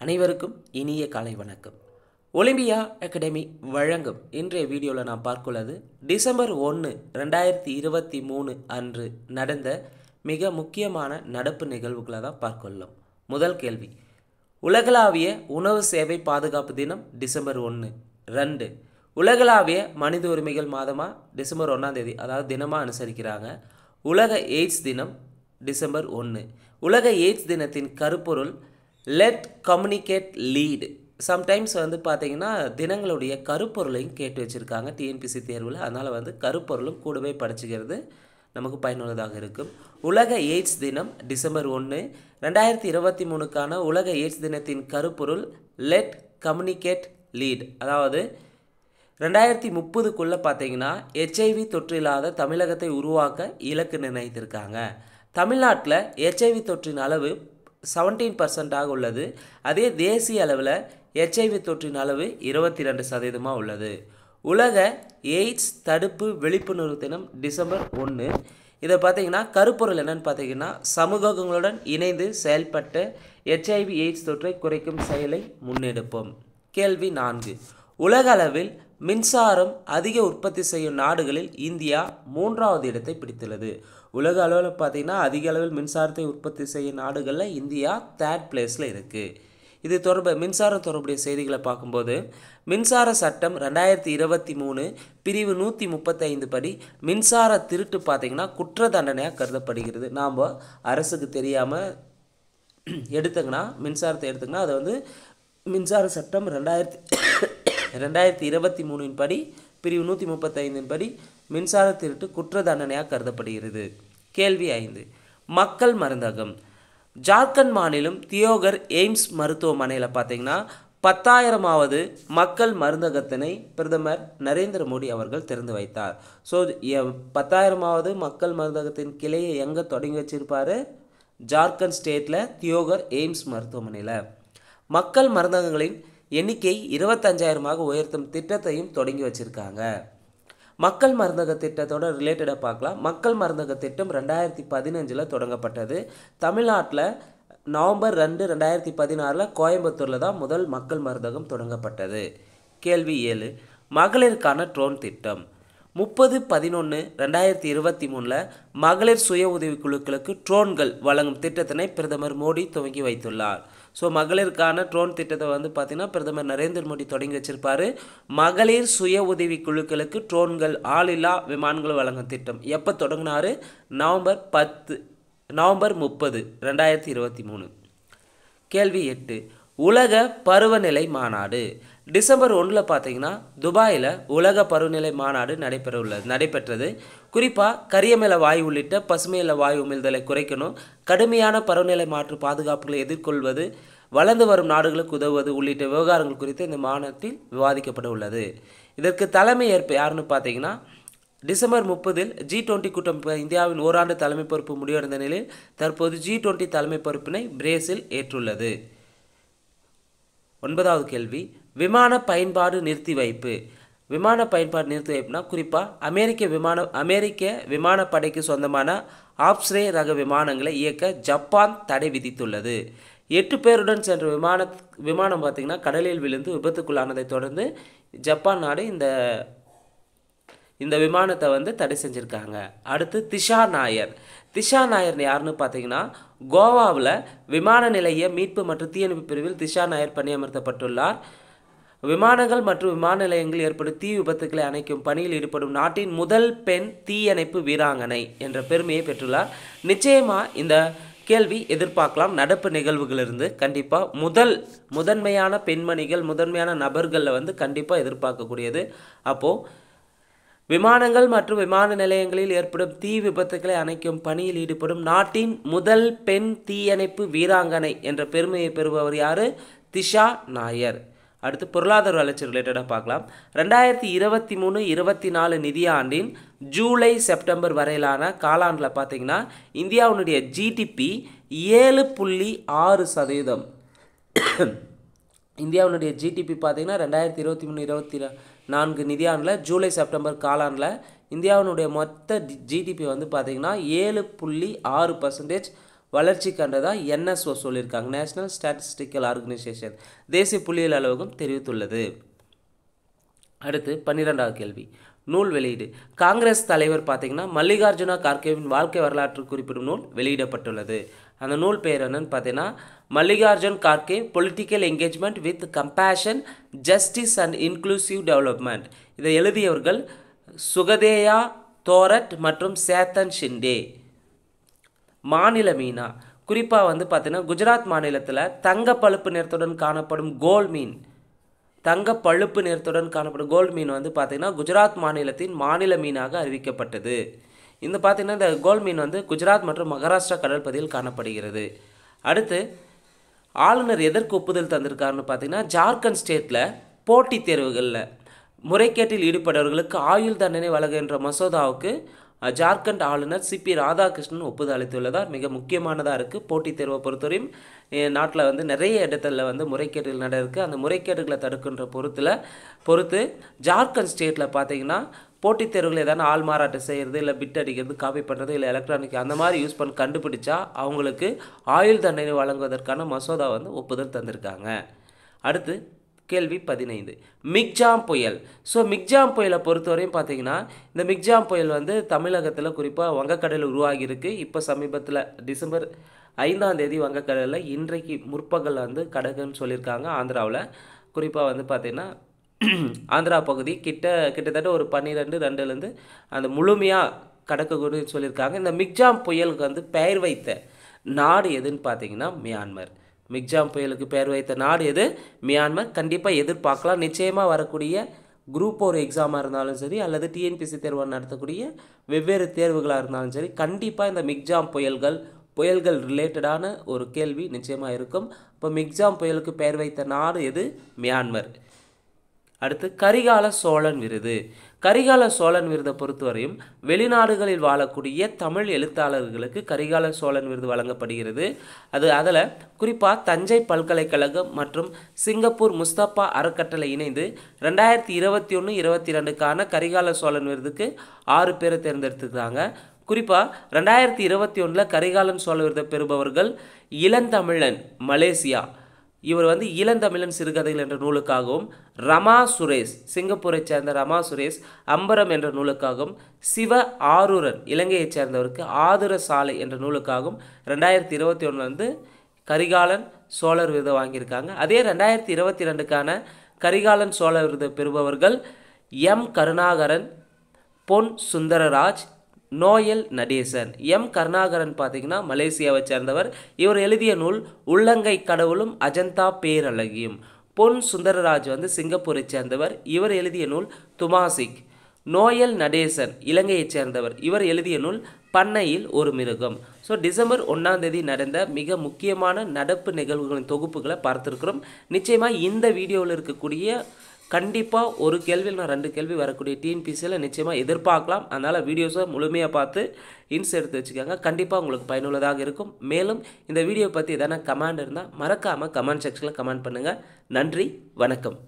அனைவருக்கும் இனிய காலை வணக்கம். ஒலிம்பியா அகாடமி வழங்கும் இன்றைய வீடியோவில் நான் பார்க்குள்ளது டிசம்பர் ஒன்று ரெண்டாயிரத்தி இருபத்தி மூணு அன்று நடந்த மிக முக்கியமான நடப்பு நிகழ்வுகளை தான் பார்க்கொள்ளும். முதல் கேள்வி உலகளாவிய உணவு சேவை பாதுகாப்பு தினம் டிசம்பர் ஒன்று ரெண்டு. உலகளாவிய மனித உரிமைகள் மாதமாக டிசம்பர் ஒன்றாம் தேதி அதாவது தினமாக அனுசரிக்கிறாங்க. உலக எய்ட்ஸ் தினம் டிசம்பர் ஒன்று உலக எய்ட்ஸ் தினத்தின் கருப்பொருள் லெட் கம்யூனிகேட் லீடு சம்டைம்ஸ் வந்து பார்த்தீங்கன்னா தினங்களுடைய கருப்பொருளையும் கேட்டு வச்சுருக்காங்க டிஎன்பிசி தேர்வில். அதனால் வந்து கருப்பொருளும் கூடவே படிச்சுக்கிறது நமக்கு பயனுள்ளதாக இருக்கும். உலக எய்ட்ஸ் தினம் டிசம்பர் ஒன்று ரெண்டாயிரத்தி இருபத்தி மூணுக்கான உலக எய்ட்ஸ் தினத்தின் கருப்பொருள் லெட் கம்யூனிகேட் லீட் அதாவது ரெண்டாயிரத்தி முப்பதுக்குள்ளே பார்த்தீங்கன்னா ஹெச்ஐவி தொற்று இல்லாத தமிழகத்தை உருவாக்க இலக்கு நிர்ணயித்திருக்காங்க. தமிழ்நாட்டில் ஹெச்ஐவி தொற்றின் அளவு செவன்டீன் பர்சன்டாக உள்ளது. அதே தேசிய அளவில் ஹெச்ஐவி தொற்றின் அளவு இருபத்தி ரெண்டு சதவீதமாக உள்ளது. உலக எய்ட்ஸ் தடுப்பு விழிப்புணர்வு தினம் டிசம்பர் ஒன்று இதை பார்த்தீங்கன்னா கருப்பொருள் என்னென்னு பார்த்தீங்கன்னா சமூகங்களுடன் இணைந்து செயல்பட்டு ஹெச்ஐவி எய்ட்ஸ் தொற்றை குறைக்கும் செயலை முன்னெடுப்போம். கேள்வி நான்கு. உலக அளவில் மின்சாரம் அதிக உற்பத்தி செய்யும் நாடுகளில் இந்தியா மூன்றாவது இடத்தை பிடித்துள்ளது. உலக அளவில் பார்த்திங்கன்னா அதிக அளவில் மின்சாரத்தை உற்பத்தி செய்யும் நாடுகளில் இந்தியா தேர்ட் பிளேஸில் இருக்குது இது தொடர்பு மின்சாரம் தொடர்புடைய செய்திகளை பார்க்கும்போது மின்சார சட்டம் ரெண்டாயிரத்தி இருபத்தி மூணு பிரிவு நூற்றி முப்பத்தைந்து படி மின்சார திருட்டு பார்த்திங்கன்னா குற்ற தண்டனையாக கருதப்படுகிறது. நாம் அரசுக்கு தெரியாமல் எடுத்தங்கன்னா மின்சாரத்தை எடுத்துங்கன்னா அதை வந்து மின்சார சட்டம் ரெண்டாயிரத்தி ரெண்டாயிரத்தி இருபத்தி மூணின் படி பிரிவு நூற்றி முப்பத்தைந்தின் படி மின்சார திருட்டு குற்ற தண்டனையாக கருதப்படுகிறது. கேள்வி ஐந்து. மக்கள் மருந்தகம். ஜார்க்கண்ட் மாநிலம் தியோகர் எய்ம்ஸ் மருத்துவமனையில் பார்த்தீங்கன்னா பத்தாயிரமாவது மக்கள் மருந்தகத்தினை பிரதமர் நரேந்திர மோடி அவர்கள் திறந்து வைத்தார். ஸோ பத்தாயிரமாவது மக்கள் மருந்தகத்தின் கிளையை எங்கே தொடங்கி வச்சிருப்பார்? ஜார்க்கண்ட் ஸ்டேட்டில் தியோகர் எய்ம்ஸ் மருத்துவமனையில். மக்கள் மருந்தகங்களின் எண்ணிக்கை இருபத்தஞ்சாயிரமாக உயர்த்தும் திட்டத்தையும் தொடங்கி வச்சுருக்காங்க. மக்கள் மருந்தக திட்டத்தோட ரிலேட்டடாக பார்க்கலாம். மக்கள் மருந்தக திட்டம் ரெண்டாயிரத்தி பதினஞ்சில் தொடங்கப்பட்டது. தமிழ்நாட்டில் நவம்பர் ரெண்டு ரெண்டாயிரத்தி பதினாறில் கோயம்புத்தூரில் தான் முதல் மக்கள் மருந்தகம் தொடங்கப்பட்டது. கேள்வி ஏழு. மகளிருக்கான ட்ரோன் திட்டம். முப்பது பதினொன்று ரெண்டாயிரத்தி இருபத்தி மூணில் மகளிர் சுய உதவிக்குழுக்களுக்கு ட்ரோன்கள் வழங்கும் திட்டத்தினை பிரதமர் மோடி துவங்கி வைத்துள்ளார். ஸோ மகளிருக்கான ட்ரோன் திட்டத்தை வந்து பார்த்திங்கன்னா பிரதமர் நரேந்திர மோடி தொடங்கி வச்சிருப்பார். மகளிர் சுய உதவி குழுக்களுக்கு ட்ரோன்கள் ஆளில்லா விமானங்கள் வழங்கும் திட்டம். எப்போ தொடங்கினாரு? நவம்பர் பத்து நவம்பர் முப்பது ரெண்டாயிரத்தி இருபத்தி மூணு. கேள்வி எட்டு. உலக பருவநிலை மாநாடு. டிசம்பர் ஒன்றில் பார்த்தீங்கன்னா துபாயில் உலக பருவநிலை மாநாடு நடைபெற உள்ளது நடைபெற்றது. குறிப்பாக கரியமில வாயு உள்ளிட்ட பசுமையில வாயு உமிழ்தலை குறைக்கணும் கடுமையான பருவநிலை மாற்று பாதுகாப்புகளை எதிர்கொள்வது வளர்ந்து வரும் நாடுகளுக்கு உதவுவது உள்ளிட்ட விவகாரங்கள் குறித்து இந்த மாநாட்டில் விவாதிக்கப்பட உள்ளது. இதற்கு தலைமை ஏற்பு யாருன்னு பார்த்தீங்கன்னா டிசம்பர் முப்பதில் ஜி டுவெண்ட்டி கூட்டம் இந்தியாவின் ஓராண்டு தலைமை பொறுப்பு முடிவடைந்த நிலையில் தற்போது ஜி டுவெண்ட்டி தலைமை பொறுப்பினை பிரேசில் ஏற்றுள்ளது. ஒன்பதாவது கேள்வி விமான பயன்பாடு நிறுத்தி வைப்பு. விமான பயன்பாடு நிறுத்தி வைப்புனா குறிப்பாக அமெரிக்க விமான அமெரிக்க விமானப்படைக்கு சொந்தமான ஆப்ஸ்ரே ரக விமானங்களை இயக்க ஜப்பான் தடை விதித்துள்ளது. எட்டு பேருடன் சென்ற விமான விமானம் பார்த்திங்கன்னா கடலில் விழுந்து விபத்துக்குள்ளானதை தொடர்ந்து ஜப்பான் நாடு இந்த இந்த விமானத்தை வந்து தடை செஞ்சுருக்காங்க. அடுத்து திஷா நாயர். திஷா நாயர் யாருன்னு பார்த்தீங்கன்னா கோவாவில் விமான நிலைய மீட்பு மற்றும் தீயணைப்பு பிரிவில் திஷா நாயர் பணியமர்த்தப்பட்டுள்ளார். விமானங்கள் மற்றும் விமான நிலையங்களில் ஏற்படும் தீ விபத்துக்களை அணைக்கும் பணியில் ஈடுபடும் நாட்டின் முதல் பெண் தீயணைப்பு வீராங்கனை என்ற பெருமையை பெற்றுள்ளார். நிச்சயமாக இந்த கேள்வி எதிர்பார்க்கலாம். நடப்பு நிகழ்வுகளிலிருந்து கண்டிப்பாக முதல் முதன்மையான பெண்மணிகள் முதன்மையான நபர்களில் வந்து கண்டிப்பாக எதிர்பார்க்கக்கூடியது. அப்போது விமானங்கள் மற்றும் விமான நிலையங்களில் ஏற்படும் தீ விபத்துக்களை அணைக்கும் பணியில் ஈடுபடும் நாட்டின் முதல் பெண் தீயணைப்பு வீராங்கனை என்ற பெருமையை பெறுபவர் யார்? திஷா நாயர். அடுத்து பொருளாதார வளர்ச்சி ரிலேட்டடாக பார்க்கலாம். ரெண்டாயிரத்தி இருபத்தி மூணு இருபத்தி நாலு நிதியாண்டின் ஜூலை செப்டம்பர் வரையிலான காலாண்டில் பார்த்தீங்கன்னா இந்தியாவுடைய ஜிடிபி ஏழு புள்ளி ஆறு சதவீதம். இந்தியாவுடைய ஜிடிபி பார்த்தீங்கன்னா ரெண்டாயிரத்தி இருபத்தி மூணு இருபத்தி நான்கு நிதியாண்டில் ஜூலை செப்டம்பர் காலாண்டில் இந்தியாவினுடைய மொத்த ஜிடிபி வந்து பார்த்திங்கன்னா ஏழு புள்ளி ஆறு பர்சன்டேஜ் வளர்ச்சி கண்டதா என்எஸ்ஓ சொல்லியிருக்காங்க. நேஷனல் ஸ்டாட்டிஸ்டிக்கல் ஆர்கனைசேஷன் தேசிய புள்ளியியல் அலுவலகம் தெரிவித்துள்ளது. அடுத்து பன்னிரெண்டாவது கேள்வி. நூல் வெளியீடு. காங்கிரஸ் தலைவர் பார்த்தீங்கன்னா மல்லிகார்ஜுனா கார்கேவின் வாழ்க்கை வரலாற்று குறிப்பிடும் நூல் வெளியிடப்பட்டுள்ளது. அந்த நூல் பெயர் என்னன்னு பார்த்தீங்கன்னா Mallikarjun Kharge political engagement with compassion justice and inclusive development இதை எழுதியவர்கள் சுகதேயா தோரட் மற்றும் சேத்தன் ஷிண்டே. மாநில மீனா. குறிப்பாக வந்து பார்த்தீங்கன்னா குஜராத் மாநிலத்தில் தங்க பழுப்பு நிறத்துடன் காணப்படும் கோல் மீன். தங்க பழுப்பு நிறத்துடன் காணப்படும் கோல்ட் மீன் வந்து பார்த்திங்கன்னா குஜராத் மாநிலத்தின் மாநில மீனாக அறிவிக்கப்பட்டது. இந்த பார்த்திங்கன்னா இந்த கோல்ட் மீன் வந்து குஜராத் மற்றும் மகாராஷ்டிரா கடற்பகுதியில் காணப்படுகிறது. அடுத்து ஆளுநர் எதற்கு ஒப்புதல் தந்திருக்காருன்னு பார்த்தீங்கன்னா ஜார்க்கண்ட் ஸ்டேட்டில் போட்டித் தேர்வுகளில் முறைகேட்டில் ஈடுபட்டவர்களுக்கு ஆயுள் தண்டனை வழங்குகின்ற மசோதாவுக்கு ஜார்க்கண்ட் ஆளுநர் சிபி ராதாகிருஷ்ணன் ஒப்புதல் அளித்துள்ளதால் மிக முக்கியமானதாக இருக்குது போட்டித் தேர்வை பொறுத்தவரையும் நாட்டில் வந்து நிறைய இடத்துல வந்து முறைகேடுகள் நடருக்கு அந்த முறைகேடுகளை தடுக்கின்ற பொறுத்தில் பொறுத்து ஜார்க்கண்ட் ஸ்டேட்டில் பார்த்தீங்கன்னா போட்டித் தேர்வுகள் ஏதாவது ஆள் மாறாட்டம் செய்கிறது இல்லை பிட் அடிக்கிறது காப்பி பண்ணுறது இல்லை எலக்ட்ரானிக் அந்த மாதிரி யூஸ் பண்ணி கண்டுபிடிச்சா அவங்களுக்கு ஆயுள் தண்டனை வழங்குவதற்கான மசோதா வந்து ஒப்புதல் தந்திருக்காங்க. அடுத்து கேள்வி பதினைந்து. மிக்ஜாம் புயல். ஸோ மிக்ஜாம் புயலை பொறுத்தவரையும் பார்த்தீங்கன்னா இந்த மிக்ஜாம் புயல் வந்து தமிழகத்தில் குறிப்பாக வங்கக்கடலில் உருவாகியிருக்கு. இப்போ சமீபத்தில் டிசம்பர் ஐந்தாம் தேதி வங்கக்கடலில் இன்றைக்கு முற்பகல் வந்து கடகுன்னு சொல்லியிருக்காங்க. ஆந்திராவில் குறிப்பாக வந்து பார்த்திங்கன்னா ஆந்திரா பகுதி கிட்ட கிட்டத்தட்ட ஒரு பன்னிரெண்டு ரெண்டுலேருந்து அந்த முழுமையாக கடக்கக்கூடும் சொல்லியிருக்காங்க. இந்த மிக்ஜாம் புயலுக்கு வந்து பெயர் வைத்த நாடு எதுன்னு பார்த்தீங்கன்னா மியான்மர். மிக்ஜாம் புயலுக்கு பெயர் வைத்த நாடு எது? மியான்மர். கண்டிப்பாக எதிர்பார்க்கலாம். நிச்சயமாக வரக்கூடிய குரூப் ஒரு எக்ஸாமாக இருந்தாலும் சரி அல்லது டிஎன்பிசி தேர்வு நடத்தக்கூடிய வெவ்வேறு தேர்வுகளாக இருந்தாலும் சரி கண்டிப்பாக இந்த மிக்ஜாம் புயல்கள் புயல்கள் ரிலேட்டடான ஒரு கேள்வி நிச்சயமாக இருக்கும். இப்போ மிக்ஜாம் புயலுக்கு பெயர் வைத்த நாடு எது? மியான்மர். அடுத்து கரிகால சோழன் விருது. கரிகால சோழன் விருதை பொறுத்தவரையும் வெளிநாடுகளில் வாழக்கூடிய தமிழ் எழுத்தாளர்களுக்கு கரிகால சோழன் விருது வழங்கப்படுகிறது. அது அதில் குறிப்பாக தஞ்சை பல்கலைக்கழகம் மற்றும் சிங்கப்பூர் முஸ்தபா அறக்கட்டளை இணைந்து ரெண்டாயிரத்தி இருபத்தி ஒன்று இருபத்தி ரெண்டுக்கான கரிகால சோழன் விருதுக்கு ஆறு பேரை தேர்ந்தெடுத்துக்கிறாங்க குறிப்பாக ரெண்டாயிரத்தி இருபத்தி ஒன்றில் கரிகாலன் சோழ விருதை பெறுபவர்கள் இளந்தமிழன் மலேசியா இவர் வந்து இளந்தமிழன் சிறுகதைகள் என்ற நூலுக்காகவும் ரமா சுரேஷ் சிங்கப்பூரைச் சேர்ந்த ரமா சுரேஷ் அம்பரம் என்ற நூலுக்காகவும் சிவ ஆரூரன் இலங்கையைச் சேர்ந்தவருக்கு ஆதுர சாலை என்ற நூலுக்காகவும் ரெண்டாயிரத்தி இருபத்தி ஒன்று வந்து கரிகாலன் சோழர் விருதை வாங்கியிருக்காங்க. அதே ரெண்டாயிரத்தி இருபத்தி ரெண்டுக்கான கரிகாலன் சோழர் விருதை பெறுபவர்கள் M. Karunakaran Pon Sundararaj Noel Natesan. M. Karunakaran பார்த்தீங்கன்னா மலேசியாவை சேர்ந்தவர். இவர் எழுதிய நூல் உள்ளங்கை கடவுளும் அஜந்தா பேரழகியும் பொன் சுந்தரராஜ் வந்து சிங்கப்பூரைச் சேர்ந்தவர். இவர் எழுதிய நூல் துமாசிக் நோயல் நடேசன் இலங்கையைச் சேர்ந்தவர். இவர் எழுதிய நூல் பண்ணையில் ஒரு மிருகம் ஸோ டிசம்பர் ஒன்றாம் தேதி நடந்த மிக முக்கியமான நடப்பு நிகழ்வுகளின் தொகுப்புகளை பார்த்துருக்குறோம். நிச்சயமாக இந்த வீடியோவில் இருக்கக்கூடிய கண்டிப்பாக ஒரு கேள்வியில் நான் ரெண்டு கேள்வி வரக்கூடிய டிஎன்பிசியில் நிச்சயமாக எதிர்பார்க்கலாம். அதனால் வீடியோஸை முழுமையாக பார்த்து இன்ஸ் எடுத்து வச்சுக்கோங்க. கண்டிப்பாக உங்களுக்கு பயனுள்ளதாக இருக்கும். மேலும் இந்த வீடியோ பற்றி எதனா கமெண்ட் இருந்தால் மறக்காமல் கமெண்ட் செக்ஷனில் கமெண்ட் பண்ணுங்கள் நன்றி வணக்கம்.